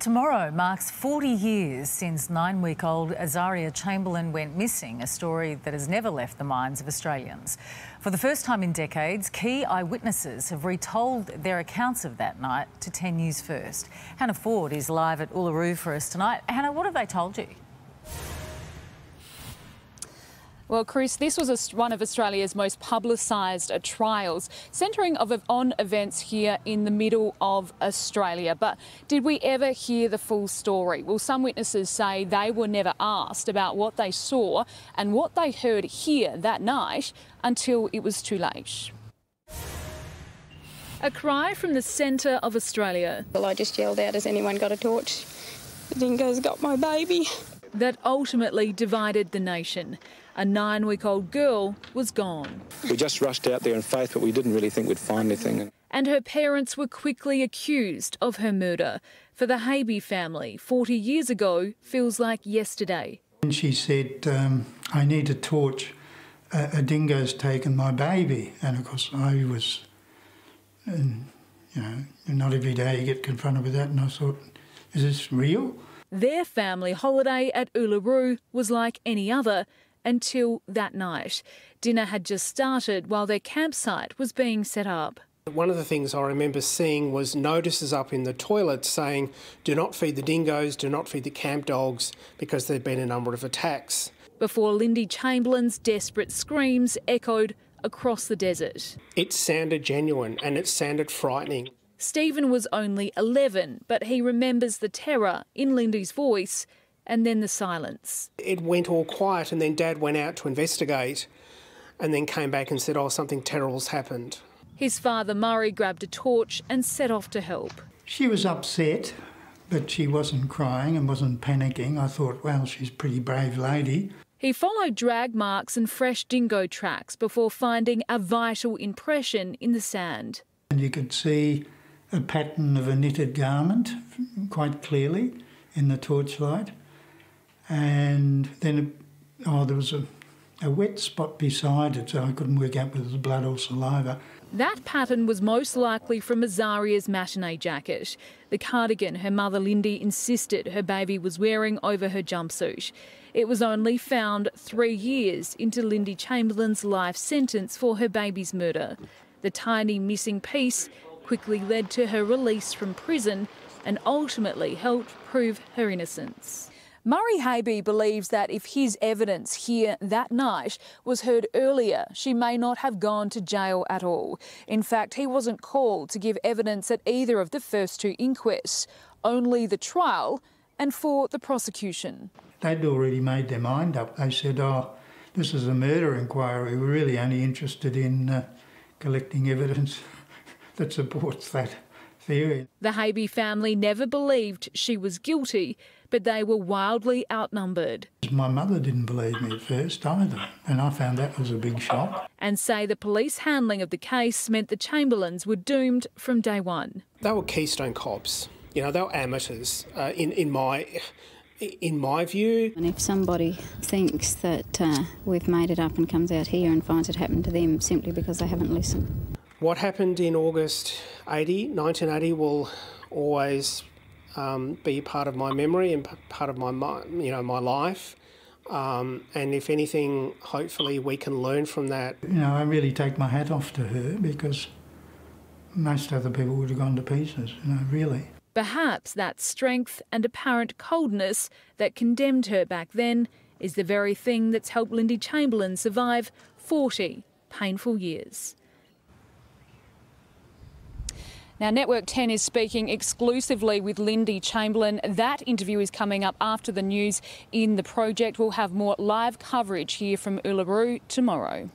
Tomorrow marks 40 years since nine week old Azaria Chamberlain went missing, a story that has never left the minds of Australians. For the first time in decades, key eyewitnesses have retold their accounts of that night to 10 News First. Hannah Ford is live at Uluru for us tonight. Hannah, what have they told you? Well, Chris, this was one of Australia's most publicised uh, trials, centering on events here in the middle of Australia. But did we ever hear the full story? Well, some witnesses say they were never asked about what they saw and what they heard here that night until it was too late. A cry from the centre of Australia. Well, I just yelled out, has anyone got a torch? The dingo's got my baby. That ultimately divided the nation. A nine week old girl was gone. We just rushed out there in faith, but we didn't really think we'd find anything. And her parents were quickly accused of her murder. For the Haby family, 40 years ago feels like yesterday. And she said, um, I need a torch. A, a, dingo's taken my baby. And of course, I was, and, you know, not every day you get confronted with that. And I thought, is this real? Their family holiday at Uluru was like any other until that night. Dinner had just started while their campsite was being set up. One of the things I remember seeing was notices up in the toilet saying, do not feed the dingoes, do not feed the camp dogs, because there'd been a number of attacks. Before Lindy Chamberlain's desperate screams echoed across the desert. It sounded genuine and it sounded frightening. Stephen was only 11, but he remembers the terror in Lindy's voice and then the silence. It went all quiet, and then Dad went out to investigate and then came back and said, Oh, something terrible's happened. His father, Murray, grabbed a torch and set off to help. She was upset, but she wasn't crying and wasn't panicking. I thought, well, she's a pretty brave lady. He followed drag marks and fresh dingo tracks before finding a vital impression in the sand. And you could see a pattern of a knitted garment quite clearly in the torchlight and then oh, there was a, a wet spot beside it, so I couldn't work out whether it was blood or saliva. That pattern was most likely from Azaria's matinee jacket, the cardigan her mother Lindy insisted her baby was wearing over her jumpsuit. It was only found three years into Lindy Chamberlain's life sentence for her baby's murder. The tiny missing piece quickly led to her release from prison and ultimately helped prove her innocence. Murray Haby believes that if his evidence here that night was heard earlier, she may not have gone to jail at all. In fact, he wasn't called to give evidence at either of the first two inquests, only the trial and for the prosecution. They'd already made their mind up. They said, oh, this is a murder inquiry. We're really only interested in uh, collecting evidence that supports that theory. The Haby family never believed she was guilty but they were wildly outnumbered. My mother didn't believe me at first either, and I found that was a big shock. And say the police handling of the case meant the Chamberlains were doomed from day one. They were Keystone cops. You know, they were amateurs uh, in, in my in my view. And if somebody thinks that uh, we've made it up and comes out here and finds it happened to them simply because they haven't listened. What happened in August 80, 1980 will always um, be part of my memory and part of my you know my life. Um, and if anything, hopefully we can learn from that. You know, I really take my hat off to her because most other people would have gone to pieces. You know, really. Perhaps that strength and apparent coldness that condemned her back then is the very thing that's helped Lindy Chamberlain survive 40 painful years. Now, Network 10 is speaking exclusively with Lindy Chamberlain. That interview is coming up after the news in the project. We'll have more live coverage here from Uluru tomorrow.